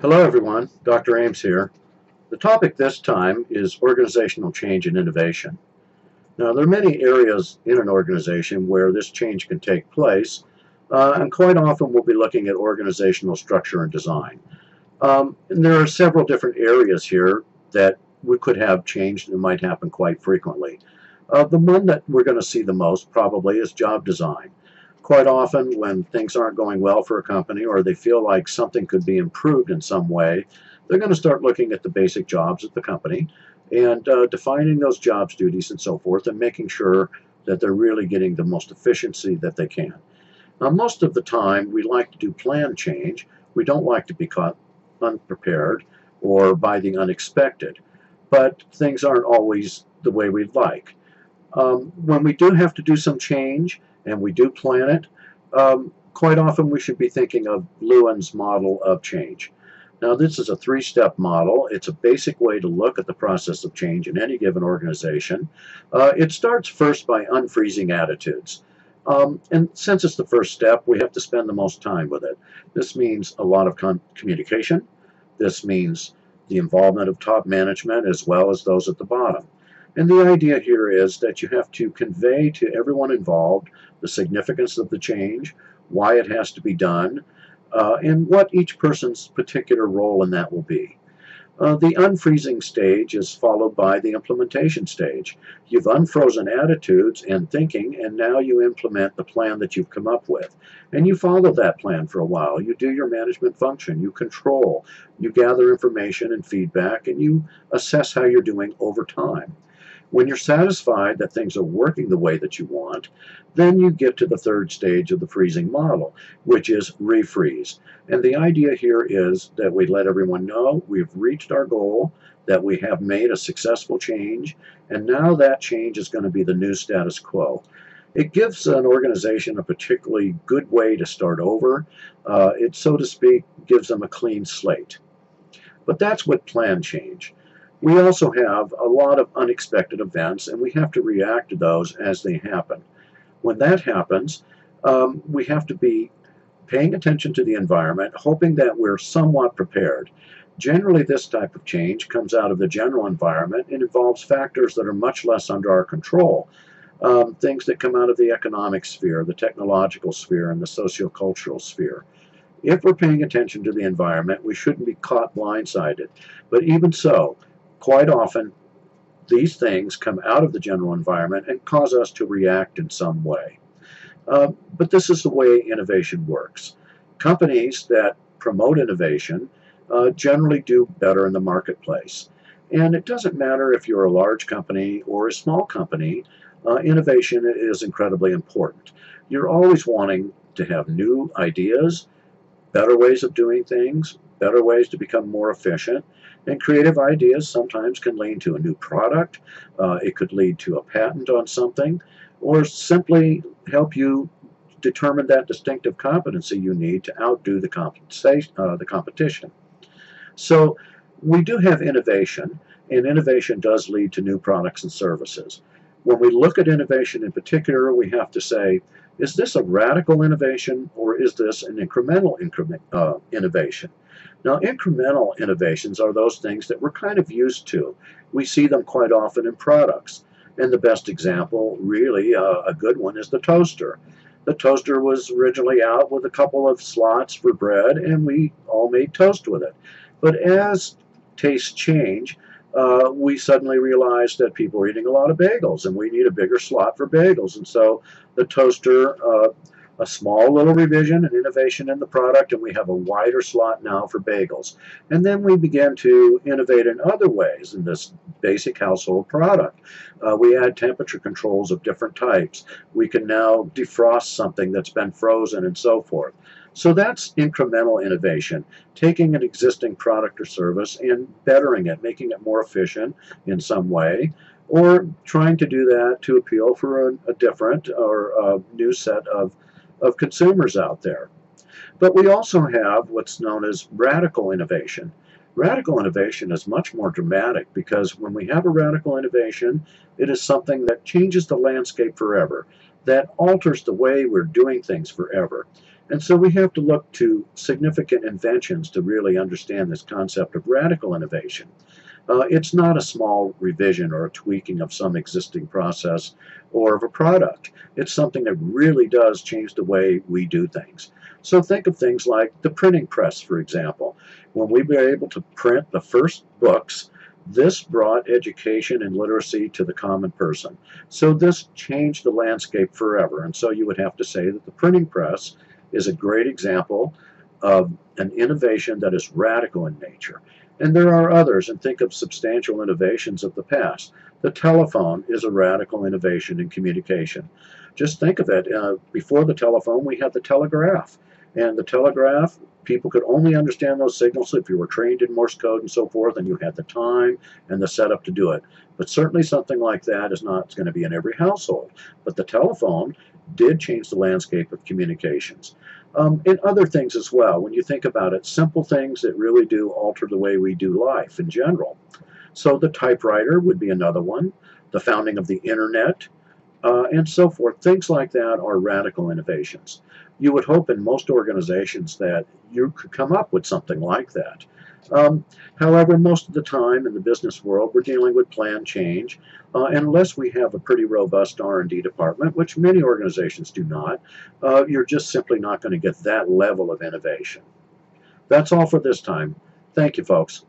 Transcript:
Hello everyone, Dr. Eames here. The topic this time is organizational change and innovation. Now there are many areas in an organization where this change can take place uh, and quite often we'll be looking at organizational structure and design. Um, and there are several different areas here that we could have changed and might happen quite frequently. Uh, the one that we're going to see the most probably is job design quite often when things aren't going well for a company or they feel like something could be improved in some way, they're going to start looking at the basic jobs at the company and uh, defining those jobs duties and so forth and making sure that they're really getting the most efficiency that they can. Now most of the time we like to do plan change. We don't like to be caught unprepared or by the unexpected. But things aren't always the way we'd like. Um, when we do have to do some change, and we do plan it, um, quite often we should be thinking of Lewin's model of change. Now this is a three-step model. It's a basic way to look at the process of change in any given organization. Uh, it starts first by unfreezing attitudes. Um, and since it's the first step, we have to spend the most time with it. This means a lot of communication. This means the involvement of top management as well as those at the bottom. And the idea here is that you have to convey to everyone involved the significance of the change, why it has to be done, uh, and what each person's particular role in that will be. Uh, the unfreezing stage is followed by the implementation stage. You've unfrozen attitudes and thinking, and now you implement the plan that you've come up with. And you follow that plan for a while. You do your management function. You control. You gather information and feedback, and you assess how you're doing over time. When you're satisfied that things are working the way that you want, then you get to the third stage of the freezing model, which is refreeze. And the idea here is that we let everyone know we've reached our goal, that we have made a successful change, and now that change is going to be the new status quo. It gives an organization a particularly good way to start over. Uh, it, so to speak, gives them a clean slate. But that's what plan change. We also have a lot of unexpected events, and we have to react to those as they happen. When that happens, um, we have to be paying attention to the environment, hoping that we're somewhat prepared. Generally, this type of change comes out of the general environment and involves factors that are much less under our control. Um, things that come out of the economic sphere, the technological sphere, and the sociocultural sphere. If we're paying attention to the environment, we shouldn't be caught blindsided. But even so, quite often these things come out of the general environment and cause us to react in some way. Uh, but this is the way innovation works. Companies that promote innovation uh, generally do better in the marketplace. And it doesn't matter if you're a large company or a small company, uh, innovation is incredibly important. You're always wanting to have new ideas, better ways of doing things, better ways to become more efficient, and creative ideas sometimes can lead to a new product. Uh, it could lead to a patent on something, or simply help you determine that distinctive competency you need to outdo the, uh, the competition. So we do have innovation, and innovation does lead to new products and services. When we look at innovation in particular, we have to say, is this a radical innovation or is this an incremental increment, uh, innovation? Now, incremental innovations are those things that we're kind of used to. We see them quite often in products. And the best example, really, uh, a good one, is the toaster. The toaster was originally out with a couple of slots for bread, and we all made toast with it. But as tastes change, uh, we suddenly realized that people were eating a lot of bagels, and we need a bigger slot for bagels. And so the toaster uh, a small little revision and innovation in the product, and we have a wider slot now for bagels. And then we began to innovate in other ways in this basic household product. Uh, we add temperature controls of different types. We can now defrost something that's been frozen and so forth. So that's incremental innovation, taking an existing product or service and bettering it, making it more efficient in some way, or trying to do that to appeal for a, a different or a new set of of consumers out there. But we also have what's known as radical innovation. Radical innovation is much more dramatic because when we have a radical innovation, it is something that changes the landscape forever, that alters the way we're doing things forever. And so we have to look to significant inventions to really understand this concept of radical innovation. Uh, it's not a small revision or a tweaking of some existing process or of a product. It's something that really does change the way we do things. So think of things like the printing press, for example. When we were able to print the first books, this brought education and literacy to the common person. So this changed the landscape forever. And so you would have to say that the printing press is a great example of an innovation that is radical in nature. And there are others, and think of substantial innovations of the past. The telephone is a radical innovation in communication. Just think of it. Uh, before the telephone, we had the telegraph. And the telegraph, people could only understand those signals if you were trained in Morse code and so forth, and you had the time and the setup to do it. But certainly something like that is not going to be in every household. But the telephone did change the landscape of communications. Um, and other things as well, when you think about it, simple things that really do alter the way we do life in general. So the typewriter would be another one, the founding of the internet, uh, and so forth. Things like that are radical innovations. You would hope in most organizations that you could come up with something like that. Um, however, most of the time in the business world, we're dealing with plan change. Uh, unless we have a pretty robust R&D department, which many organizations do not, uh, you're just simply not going to get that level of innovation. That's all for this time. Thank you, folks.